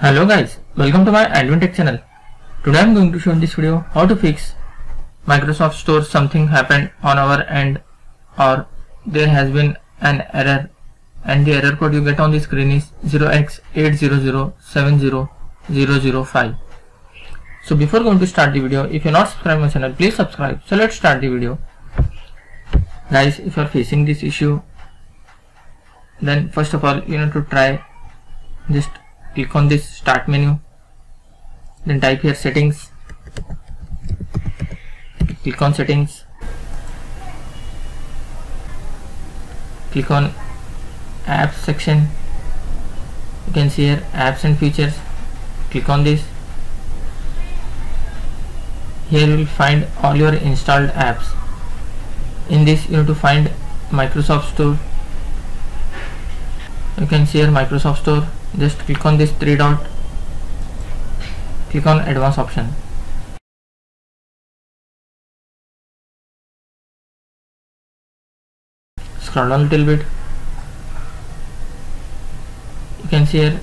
Hello guys, welcome to my AndWin Tech channel. Today I am going to show in this video how to fix Microsoft Store something happened on our end or there has been an error and the error code you get on the screen is 0x800700005. So before going to start the video, if you are not subscribed to my channel, please subscribe. So let's start the video. Guys, if you are facing this issue, then first of all you need to try just click on this start menu then type here settings. Click on settings. Click on apps section. You can see here apps and features. Click on this. Here you will find all your installed apps. In this you need to find Microsoft Store. You can see here Microsoft Store just click on this three dot click on advanced option. Scroll down a little bit. You can see here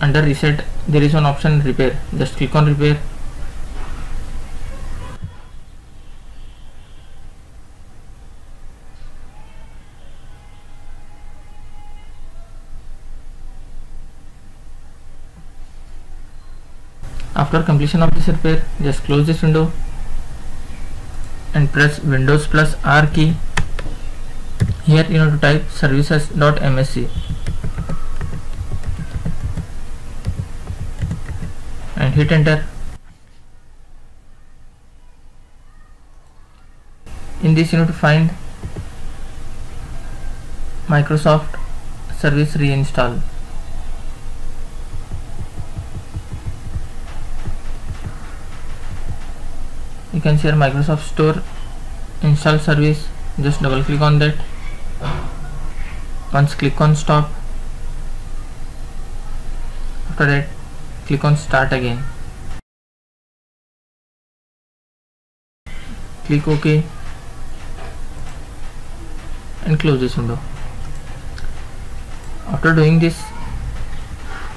under reset there is one option repair. Just click on repair After completion of this repair, just close this window and press Windows plus R key. Here you have to type services.msc and hit enter. In this you need to find Microsoft Service Reinstall. You can share Microsoft Store install service just double click on that. Once click on stop. After that click on start again. Click OK. And close this window. After doing this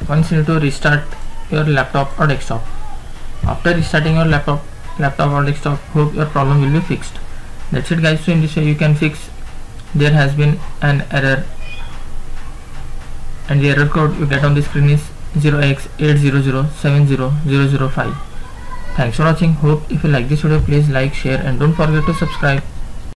once you need to restart your laptop or desktop after restarting your laptop laptop or desktop hope your problem will be fixed. That's it guys. So in this way you can fix. There has been an error. And the error code you get on the screen is 0x800700005 thanks for watching. Hope if you like this video please like share and don't forget to subscribe